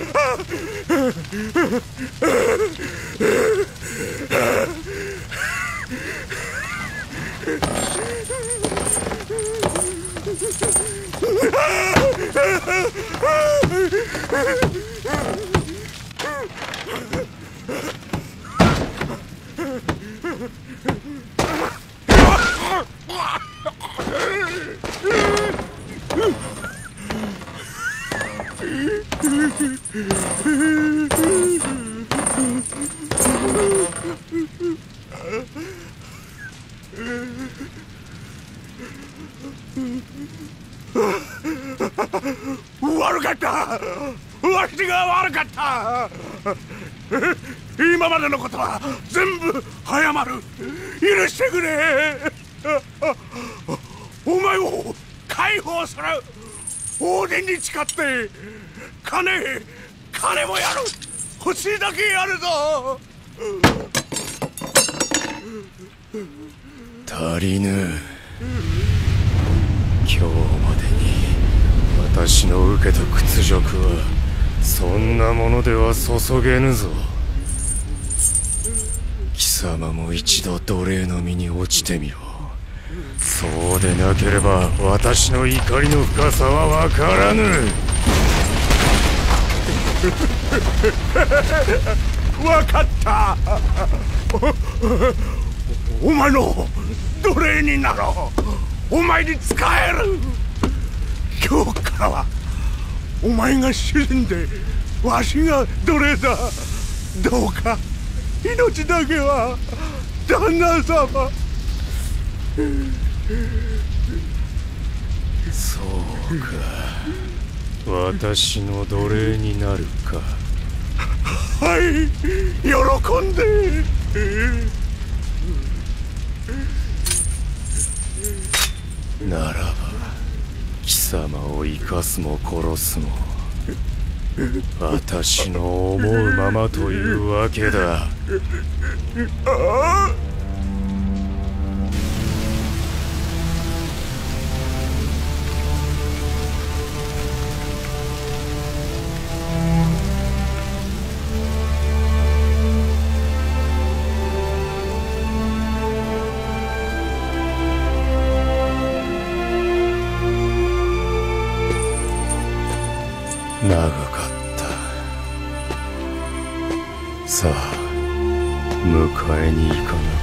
Ah! 悪かった。わしが悪かった。今までのことは全部謝る。許してくれ。お前を解放する。オーデンに誓って。金金もやる。欲しいだけやるぞ。足りぬ。今日までに私の受けた屈辱はそんなものでは注げぬぞ。貴様も一度奴隷の身に落ちてみろ。そうでなければ私の怒りの深さは分からぬ。分かった。おお前の奴隷になろう。お前に仕える。今日からはお前が主人でわしが奴隷だ。どうか命だけは旦那様。そうか。私の奴隷になるか。はい喜んで。ならば貴様を生かすも殺すも私の思うままというわけだ。ああ長かった。さあ迎えに行かない